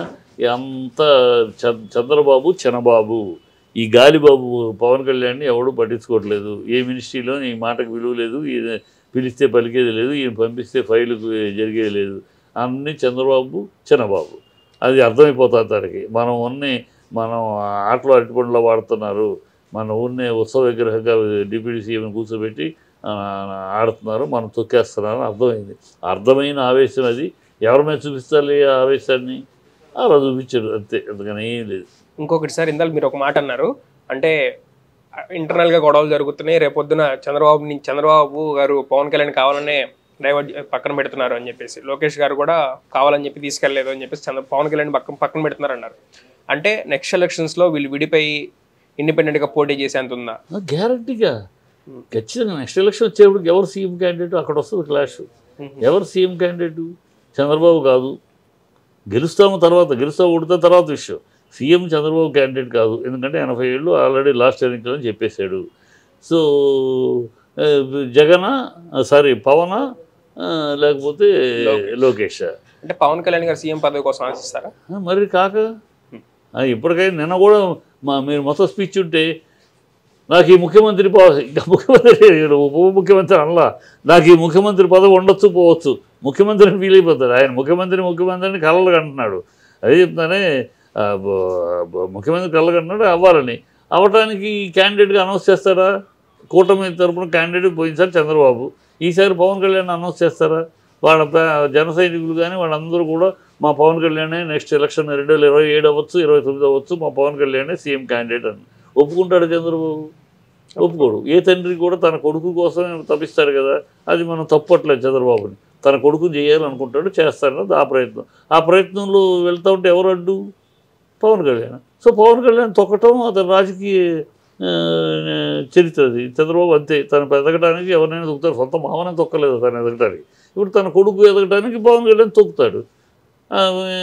అంతా చ- చంద్రబాబు చనబాబు ఈ గాలిబాబు పవన్ కళ్యాణ్ని ఎవడూ పట్టించుకోవట్లేదు. ఏ మినిస్ట్రీలో ఈ మాటకు విలువ లేదు ఈయన పిలిస్తే పలికేది లేదు ఈయన పంపిస్తే ఫైలుకు జరిగేది లేదు. అన్నీ చంద్రబాబు చిన్నబాబు అది అర్థమైపోతుంది తనకి. మనం ఉన్ని మనం ఆటలో అరటిపండులో వాడుతున్నారు. మన ఊరిని ఉత్సవ విగ్రహంగా డిప్యూటీ సీఎం కూర్చోబెట్టి ఆడుతున్నారు మనం తొక్కేస్తున్నారు అర్థమైంది. అర్థమైన ఆవేశం అది. ఎవరి మీద చూపిస్తారు ఆవేశాన్ని? అలా చూపించారు అంతే. అందుకని ఏం లేదు. ఇంకొకటి సార్ ఇందాక మీరు ఒక మాట అన్నారు. అంటే ఇంటర్నల్గా గొడవలు జరుగుతున్నాయి. రేపొద్దున చంద్రబాబు చంద్రబాబు గారు పవన్ కళ్యాణ్ కావాలనే డైవర్ట్ పక్కన పెడుతున్నారు అని చెప్పేసి. లోకేష్ గారు కూడా కావాలని చెప్పి తీసుకెళ్ళేదు అని చెప్పేసి చంద్ర పవన్ కళ్యాణ్ పక్కన పక్కన పెడుతున్నారు అన్నారు అంటే నెక్స్ట్ ఎలక్షన్స్లో వీళ్ళు విడిపోయి ఇండిపెండెంట్గా పోటీ చేసేంత ఉందా? గ్యారంటీగా ఖచ్చితంగా నెక్స్ట్ ఎలక్షన్ వచ్చేప్పటికి ఎవరు సీఎం క్యాండిడేట్ అక్కడ వస్తుంది క్లాష్ ఎవరు సీఎం క్యాండిడేట్ చంద్రబాబు కాదు. గెలుస్తాము తర్వాత గెలుస్తా ఓడితే తర్వాత విషయం. సీఎం చంద్రబాబు క్యాండిడేట్ కాదు. ఎందుకంటే ఎనభై ఏళ్ళు ఆల్రెడీ లాస్ట్ ఎన్నికలని చెప్పేశాడు. సో జగన సారీ పవన లేకపోతే లోకేష్. అంటే పవన్ కళ్యాణ్ గారు సీఎం పదవి కోసం ఆశిస్తారా? మరి కాక? ఇప్పటికైనా నిన్న కూడా మా మీరు మొత్తం స్పీచ్ ఉంటే నాకు ఈ ముఖ్యమంత్రి ఇంకా ముఖ్యమంత్రి ఉప ముఖ్యమంత్రి అనలా. నాకు ఈ ముఖ్యమంత్రి పదవి ఉండొచ్చు పోవచ్చు. ముఖ్యమంత్రిని ఫీల్ అయిపోతాడు ఆయన ముఖ్యమంత్రి ముఖ్యమంత్రిని కలలు కంటున్నాడు. అదే చెప్తానే ముఖ్యమంత్రి కలలు అవ్వాలని. అవ్వటానికి ఈ క్యాండిడేట్గా అనౌన్స్ చేస్తారా? కూటమి తరపున క్యాండిడేట్ పోయినసారి చంద్రబాబు. ఈసారి పవన్ కళ్యాణ్ అనౌన్స్ చేస్తారా? వాళ్ళ జన సైనికులు కానీ వాళ్ళందరూ కూడా మా పవన్ కళ్యాణే నెక్స్ట్ ఎలక్షన్ రెండు వేల ఇరవై ఏడు అవ్వచ్చు ఇరవై తొమ్మిది అవ్వచ్చు మా పవన్ కళ్యాణే సీఎం క్యాండిడేట్ అని. ఒప్పుకుంటాడు చంద్రబాబు? ఒప్పుకోడు. ఏ తండ్రి కూడా తన కొడుకు కోసం తప్పిస్తాడు కదా. అది మనం తప్పట్లేదు చంద్రబాబుని. తన కొడుకు చేయాలనుకుంటాడు చేస్తాడు ఆ ప్రయత్నం. ఆ ప్రయత్నంలో వెళ్తూ ఉంటే ఎవరు అడ్డు? పవన్ కళ్యాణ్. సో పవన్ కళ్యాణ్ తొక్కటం అతని రాజకీయ చరిత్ర అది. చంద్రబాబు అంతే. తను ఎదగడానికి ఎవరినైనా తొక్కుతారు సొంత మామనే తొక్కలేదు తను ఎదగడానికి ఇప్పుడు తన కొడుకు ఎదగడానికి పవన్ కళ్యాణ్ తొక్కుతాడు.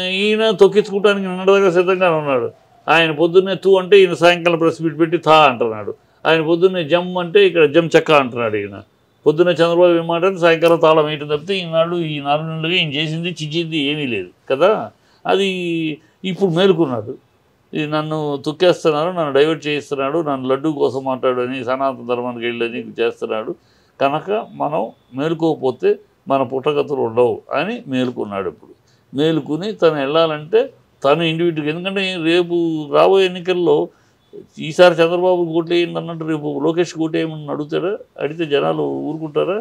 ఈయన తొక్కించుకోవడానికి నిన్నదాకా సిద్ధంగా ఉన్నాడు. ఆయన పొద్దున్నే తూ అంటే ఈయన సాయంకాలం ప్రెస్ మీట్ పెట్టి థా అంటున్నాడు. ఆయన పొద్దున్నే జమ్ అంటే ఇక్కడ జమ్ చెక్క అంటున్నాడు ఈయన. పొద్దున్నే చంద్రబాబు ఏం మాట్లాడితే సాయంకాలం తాళం వేయటం తప్పితే ఈనాడు ఈ నాలుగు నెలలుగా ఈయన చేసింది చిచ్చింది ఏమీ లేదు. కదా? అది ఇప్పుడు మేలుకున్నాడు. ఇది నన్ను తొక్కేస్తున్నాడు నన్ను డైవర్ట్ చేయిస్తున్నాడు నన్ను లడ్డు కోసం మాట్లాడు అని సనాతన ధర్మానికి వెళ్ళని చేస్తున్నాడు. కనుక మనం మేలుకోకపోతే మన పుట్టగతులు ఉండవు అని మేలుకున్నాడు ఇప్పుడు. మేలుకుని తను వెళ్ళాలంటే తను ఇండివిజువల్ ఎందుకంటే రేపు రాబోయే ఎన్నికల్లో ఈసారి చంద్రబాబు ఓట్లేయండి అన్నట్టు రేపు లోకేష్ ఓటేయమని అడుగుతారా? అడిగితే జనాలు ఊరుకుంటారా?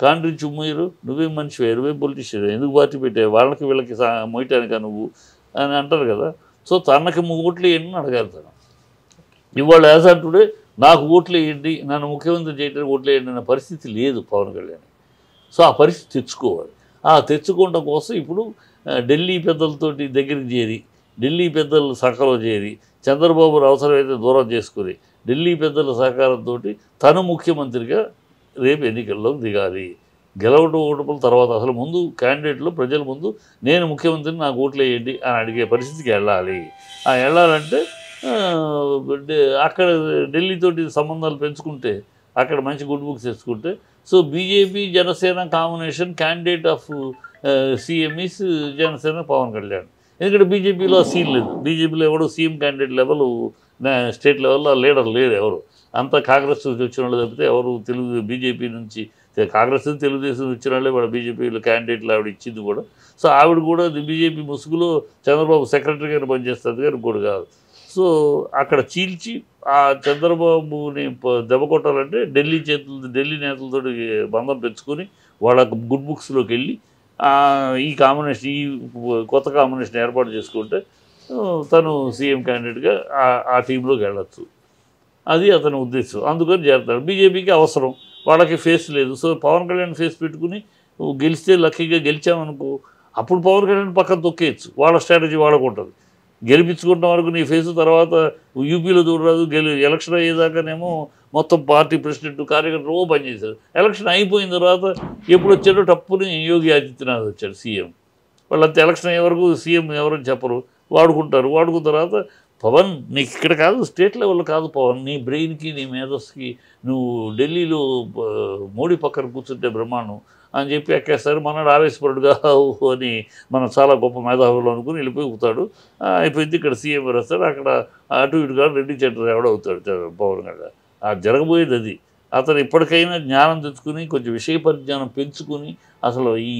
కాండ్రి చుమ్మయ్యరు నువ్వేం మనిషివే నువ్వేం పొలిటీషియన్ ఎందుకు పార్టీ పెట్టావు? వాళ్ళకి వీళ్ళకి సా మొయ్యటానికా నువ్వు? అని అంటారు కదా. సో తనకి ఓట్లు వేయండి అని అడగాలి తను. ఇవాళ యాజ్ ఆన్ టుడే నాకు ఓట్లు వేయండి నన్ను ముఖ్యమంత్రి చేయడానికి ఓట్లు వేయండి అనే పరిస్థితి లేదు పవన్ కళ్యాణ్ సో ఆ పరిస్థితి తెచ్చుకోవాలి. ఆ తెచ్చుకోవడం కోసం ఇప్పుడు ఢిల్లీ పెద్దలతోటి దగ్గరికి చేరి ఢిల్లీ పెద్దల సహకారం చేరి చంద్రబాబు అవసరమైతే దూరం చేసుకుని ఢిల్లీ పెద్దల సహకారంతో తను ముఖ్యమంత్రిగా రేపు ఎన్నికల్లో దిగాలి. గెలవడం ఓటముల తర్వాత అసలు ముందు క్యాండిడేట్లో ప్రజల ముందు నేను ముఖ్యమంత్రిని నాకు ఓట్లు వేయండి అని అడిగే పరిస్థితికి వెళ్ళాలి. ఆ వెళ్ళాలంటే అక్కడ ఢిల్లీతోటి సంబంధాలు పెంచుకుంటే అక్కడ మంచి గుడ్ బుక్స్ తెచ్చుకుంటే so BJP Janasena combination candidate of CM is Janasena Pawan Kalyan. ఎందుకంటే బీజేపీలో సీన్ లేదు. బీజేపీలో ఎవడో సీఎం క్యాండిడేట్ లెవెల్ స్టేట్ లెవెల్లో లీడర్ లేరు ఎవరు. అంతా కాంగ్రెస్ నుంచి వచ్చిన వాళ్ళు తప్పితే ఎవరు తెలుగు బీజేపీ నుంచి కాంగ్రెస్ తెలుగుదేశం వచ్చిన వాళ్ళే వాళ్ళ బీజేపీలో క్యాండిడేట్లు ఆవిడ ఇచ్చింది కూడా. సో ఆవిడ కూడా బీజేపీ ముసుగులో చంద్రబాబు సెక్రటరీగానే పనిచేస్తుంది కానీ కూడా కాదు. సో అక్కడ చీల్చి ఆ చంద్రబాబుని దెబ్బ కొట్టాలంటే ఢిల్లీ చేతులు ఢిల్లీ నేతలతో బంధం పెంచుకొని వాళ్ళ గుడ్ బుక్స్లోకి వెళ్ళి ఈ కాంబినేషన్ ఈ కొత్త కాంబినేషన్ ఏర్పాటు చేసుకుంటే తను సీఎం క్యాండిడేట్గా ఆ- టీంలోకి వెళ్ళచ్చు. అది అతని ఉద్దేశం. అందుకని చేస్తాడు బీజేపీకి అవసరం. వాళ్ళకి ఫేస్ లేదు. సో పవన్ కళ్యాణ్ ఫేస్ పెట్టుకుని గెలిస్తే లక్కీగా గెలిచామనుకో అప్పుడు పవన్ కళ్యాణ్ పక్కన తొక్కేయచ్చు. వాళ్ళ స్ట్రాటజీ వాళ్ళకు ఉంటుంది. గెలిపించుకుంటున్న వరకు నీ ఫేస్ తర్వాత యూపీలో చూడరాదు. గెలి ఎలక్షన్ అయ్యేదాకానేమో మొత్తం పార్టీ ప్రెసిడెంట్ కార్యకర్తలు ఓ పనిచేశారు ఎలక్షన్ అయిపోయిన తర్వాత ఎప్పుడు వచ్చాడో టప్పుని యోగి ఆదిత్యనాథ్ వచ్చాడు సీఎం. వాళ్ళంతా ఎలక్షన్ అయ్యే వరకు సీఎం ఎవరని చెప్పరు. వాడుకుంటారు. వాడుకున్న తర్వాత పవన్ నీకు ఇక్కడ కాదు స్టేట్ లెవెల్లో కాదు పవన్. నీ బ్రెయిన్కి నీ మేధస్కి నువ్వు ఢిల్లీలో మోడీ పక్కన కూర్చుంటే బ్రహ్మాండం అని చెప్పి ఎక్కేస్తారు. మనడు ఆవేశపరుడుగా అని మనం చాలా గొప్ప మేధావులు అనుకుని వెళ్ళిపోయి కూతాడు అయిపోయింది ఇక్కడ సీఎం వస్తాడు అక్కడ అటు ఇటు కాదు రెడ్డి చెట్టు ఎవడవుతాడు పవన్ గడ ఆ జరగబోయేది అది. అతను ఇప్పటికైనా జ్ఞానం తెచ్చుకుని కొంచెం విషయ పరిజ్ఞానం పెంచుకుని అసలు ఈ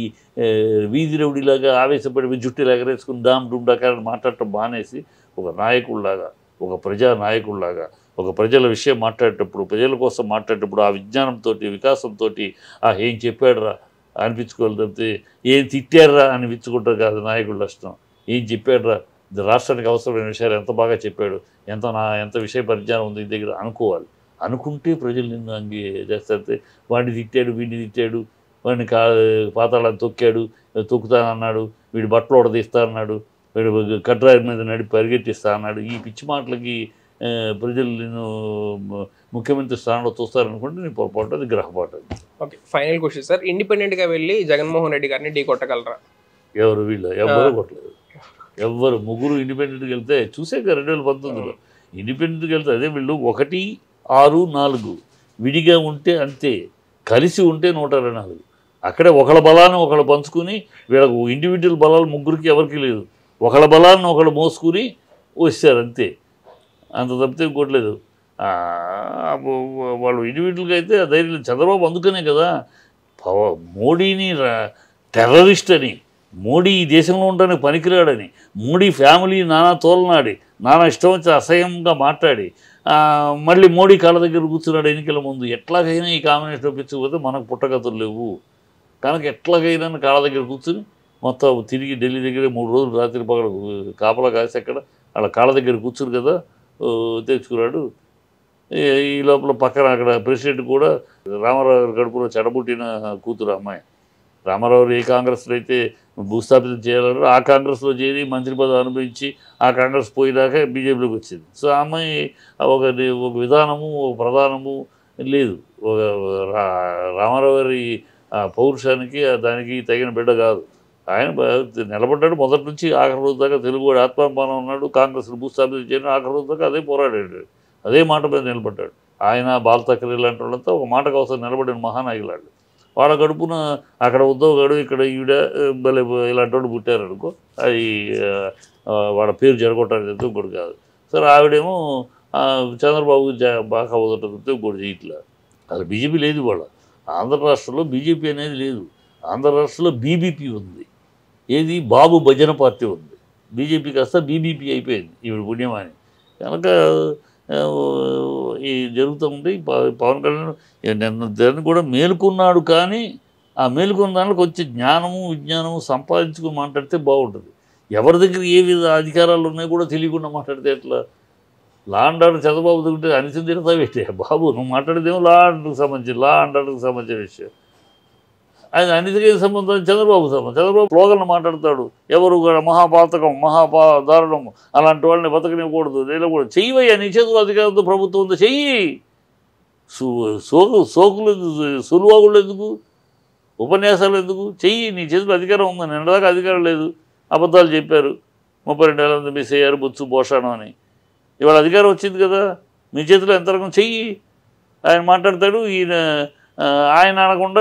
వీధి రౌడీలాగా ఆవేశపడి జుట్టులు ఎగరేసుకుని డామ్ డూమ్ డకాలని మాట్లాడటం బానేసి ఒక నాయకుడిలాగా ఒక ప్రజా నాయకుడిలాగా ఒక ప్రజల విషయం మాట్లాడేటప్పుడు ప్రజల కోసం మాట్లాడేటప్పుడు ఆ విజ్ఞానంతో వికాసంతో ఆ ఏం చెప్పాడురా? అనిపించుకోవాలి తప్పితే ఏం తిట్టారా అనిపించుకుంటారు కాదు నాయకుడు లక్షణం. ఏం చెప్పాడురా? రాష్ట్రానికి అవసరమైన విషయాలు ఎంత బాగా చెప్పాడు? ఎంత నా ఎంత విషయ పరిజ్ఞానం ఉంది దగ్గర? అనుకోవాలి. అనుకుంటే ప్రజలు నిన్ను అంగీ చేస్తారు వాడిని తిట్టాడు వీడిని తిట్టాడు వాడిని కా పాతాళాన్ని తొక్కాడు తొక్కుతానన్నాడు వీడి బట్టలు ఉడదీస్తా అన్నాడు వీడు కట్రాయి మీద నడి పరిగెట్టిస్తా అన్నాడు. ఈ పిచ్చి మాటలకి ప్రజలు నేను ముఖ్యమంత్రి స్థానంలో చూస్తారనుకుంటే నీ పొరపాటు అది గ్రహపాటు అది ఓకే ఫైనల్ క్వశ్చన్ సార్. ఇండిపెండెంట్గా వెళ్ళి జగన్మోహన్ రెడ్డి గారిని ఢీ కొట్టగలరా? ఎవరు వీళ్ళు? ఎవ్వరూ కొట్టలేదు. ఎవ్వరు ముగ్గురు ఇండిపెండెంట్కి వెళ్తే చూసాక రెండు వేల పంతొమ్మిదిలో. ఇండిపెండెంట్కి వెళ్తే అదే వీళ్ళు ఒకటి ఆరు నాలుగు. విడిగా ఉంటే అంతే కలిసి ఉంటే నూట ఇరవై నాలుగు. అక్కడే ఒకళ్ళ బలాన్ని ఒకళ్ళు పంచుకుని వీళ్ళకు ఇండివిజువల్ బలాలు ముగ్గురికి ఎవరికి లేదు. ఒకళ్ళ బలాన్ని ఒకళ్ళు మోసుకుని వచ్చారు అంతే అంత తప్పితే ఇంకోట్లేదు వాళ్ళు ఇండివిజువల్గా అయితే ధైర్యం చంద్రబాబు అందుకనే కదా పవ- మోడీని టెర్రరిస్ట్ అని మోడీ ఈ దేశంలో ఉండడానికి పనికిరాడని మోడీ ఫ్యామిలీ నానా తోలనాడి నానా ఇష్టం వచ్చి అసహ్యంగా మాట్లాడి మళ్ళీ మోడీ కాళ్ళ దగ్గర కూర్చున్నాడు ఎన్నికల ముందు. ఎట్లాగైనా ఈ కాంబినేషన్ ఒప్పించకపోతే మనకు పుట్టగతులు లేవు. కనుక ఎట్లాగైనా కాళ్ళ దగ్గర కూర్చుని మొత్తం తిరిగి ఢిల్లీ దగ్గర మూడు రోజులు రాత్రి పగల కాపలా కాసి అక్కడ వాళ్ళ కాళ్ళ దగ్గర కూర్చుని కదా తెచ్చుకున్నాడు. ఈ- లోపల పక్కన అక్కడ ప్రెసిడెంట్ కూడా రామారావు గారి కడుపులో చెడబుట్టిన కూతురు అమ్మాయి. రామారావు ఏ కాంగ్రెస్లో అయితే భూస్థాపితం చేయాలన్నారో ఆ కాంగ్రెస్లో చేరి మంత్రి పదవి అనుభవించి ఆ కాంగ్రెస్ పోయినాక బీజేపీలోకి వచ్చింది. సో ఆ అమ్మాయి ఒక ఒక విధానము ఒక ప్రధానము లేదు. ఒక రా- రామారావు గారి పౌరుషానికి దానికి తగిన బిడ్డ కాదు. ఆయన నిలబడ్డాడు మొదటి నుంచి ఆఖరి రోజు దాకా తెలుగువాడు ఆత్మాభిమానం ఉన్నాడు కాంగ్రెస్ను భూస్థాపితం చేయడం ఆఖరి రోజు దాకా అదే పోరాడాడు. అదే మాట మీద నిలబడ్డాడు. ఆయన బాలతక్కరి లాంటి వాళ్ళంతా ఒక మాట అవసరం నిలబడిన మహానాయకులాడు. వాళ్ళ గడుపున అక్కడ ఉద్యోగాడు ఇక్కడ ఈవిడ భలే ఇలాంటి వాడు పుట్టారనుకో అది వాళ్ళ పేరు జరగొట్టడానికి అయితే ఇంకోటి కాదు. సరే ఆవిడేమో చంద్రబాబు జా- బాగా వదలటంతో ఇంకోటి చేయట్లా. అది బీజేపీ లేదు వాళ్ళ ఆంధ్ర రాష్ట్రంలో బీజేపీ అనేది లేదు. ఆంధ్ర రాష్ట్రంలో బీబీపీ ఉంది. ఏది? బాబు భజన పార్టీ ఉంది. బీజేపీ కాస్త బీబీపీ అయిపోయింది ఈవిడ పుణ్యమాని కనుక ఈ జరుగుతుంది పవన్ కళ్యాణ్ నిన్న దాన్ని కూడా మేలుకున్నాడు కానీ ఆ మేలుకున్న దానికి వచ్చే జ్ఞానము విజ్ఞానము సంపాదించుకుని మాట్లాడితే బాగుంటుంది. ఎవరి దగ్గర ఏ విధ అధికారాలు ఉన్నాయో కూడా తెలియకుండా మాట్లాడితే ఎట్లా? లా అండ్ ఆర్డర్ చంద్రబాబు దగ్గర అనిసిన పెట్టే బాబు నువ్వు మాట్లాడేదేమో లా అండర్కి సంబంధించి లా అండ్ ఆర్డర్కి సంబంధించిన విషయం. ఆయన అన్నిటికీ సంబంధం చంద్రబాబు సంబంధం. చంద్రబాబు స్లోగన్లు మాట్లాడతాడు. ఎవరు కూడా మహాపాతకం మహాపా దారుణం అలాంటి వాళ్ళని బతకనివ్వకూడదు నిలకూడదు. చెయ్యవయ్యా నీ చేతులు అధికారంతో ప్రభుత్వం ఉందో చెయ్యి. సో సోకు సోకులు సులువాగులు ఎందుకు ఉపన్యాసాలు ఎందుకు? చెయ్యి నీ చేతిలో అధికారం ఉంది నిన్నదాకా అధికారం లేదు. అబద్ధాలు చెప్పారు. ముప్పై రెండు వేల మంది మిస్ అయ్యారు బొత్సు భోషాణం అని. ఇవాళ అధికారం వచ్చింది కదా. మీ చేతిలో ఎంతరకం చెయ్యి? ఆయన మాట్లాడతాడు ఈయన ఆయన అనకుండా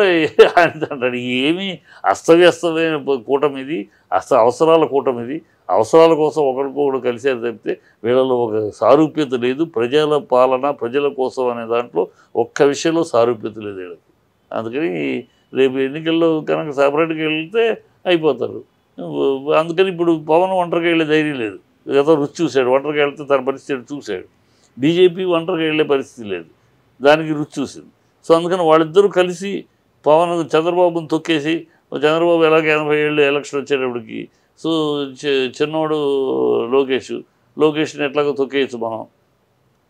ఆయన అంటాడు ఏమీ అస్తవ్యస్తమైన కూటమి ఇది అస్త అవసరాల కూటమి ఇది అవసరాల కోసం ఒకరికొకరు కలిసారు తప్పితే వీళ్ళలో ఒక సారూప్యత లేదు. ప్రజల పాలన ప్రజల కోసం అనే దాంట్లో ఒక్క విషయంలో సారూప్యత లేదు వీళ్ళకి. అందుకని రేపు ఎన్నికల్లో కనుక సపరేట్గా వెళ్తే అయిపోతారు. అందుకని ఇప్పుడు పవన్ ఒంటరికి వెళ్ళే ధైర్యం లేదు. గత రుచి చూశాడు. ఒంటరికి వెళ్తే తన పరిస్థితి చూశాడు. బీజేపీ ఒంటరికి వెళ్ళే పరిస్థితి లేదు. దానికి రుచి చూసింది. సో అందుకని వాళ్ళిద్దరూ కలిసి పవన్ చంద్రబాబుని తొక్కేసి చంద్రబాబు ఎలాగ ఎనభై ఏళ్ళు ఎలక్షన్ వచ్చేటప్పటికి సో చి- చిన్నోడు లోకేష్ లోకేష్ని ఎట్లాగో తొక్కేయచ్చు మనం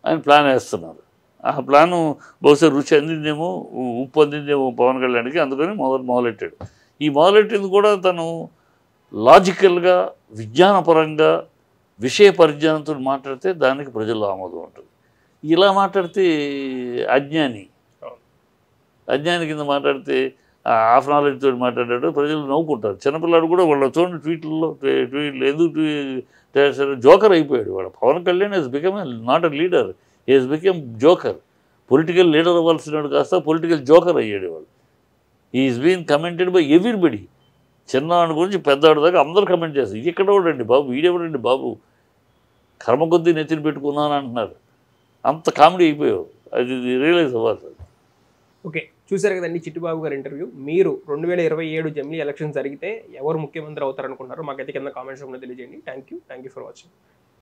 అని ప్లాన్ వేస్తున్నారు. ఆ ప్లాను బహుశా రుచి అందిందేమో ఉప్పు అందిందేమో పవన్ కళ్యాణ్కి అందుకని మొదలు మొదలెట్టాడు. ఈ మొదలెట్టింది కూడా తను లాజికల్గా విజ్ఞానపరంగా విషయ పరిజ్ఞానంతో మాట్లాడితే దానికి ప్రజల్లో ఆమోదం ఉంటుంది. ఇలా మాట్లాడితే అజ్ఞాని అజ్ఞాని కింద మాట్లాడితే హాఫ్ నాలెడ్జ్ తోటి మాట్లాడాడు ప్రజలు నవ్వుకుంటారు. చిన్నపిల్లాడు కూడా వాళ్ళ చూడండి ట్వీట్లలో ట్వీట్లు ఎందుకు ట్వీట్ జోకర్ అయిపోయాడు. వాడు Pawan Kalyan is become not a leader is become joker political leader అవ్వాల్సినాడు కాస్త పొలిటికల్ జోకర్ అయ్యాడు వాడు. Is been commented by everybody చిన్నవాడి గురించి పెద్దవాడి దాకా అందరూ కమెంట్ చేస్తారు. ఇది ఎక్కడ వాడండి బాబు వీడెవడండి బాబు. కర్మ కొద్దీ నెత్తిని పెట్టుకున్నాను అంటున్నారు. అంత కామెడీ అయిపోయావు. అది రియలైజ్ అవ్వాలి. ఓకే చూశారు కదండి చిట్టుబాబు గారి ఇంటర్వ్యూ. మీరు రెండు వేల ఇరవై ఏడు జమిలీ ఎలక్షన్ జరిగితే ఎవరు ముఖ్యమంత్రి అవుతారనుకుంటున్నారు మాకైతే కింద కామెంట్స్ రూమ్లో తెలియజేయండి. Thank you thank you for watching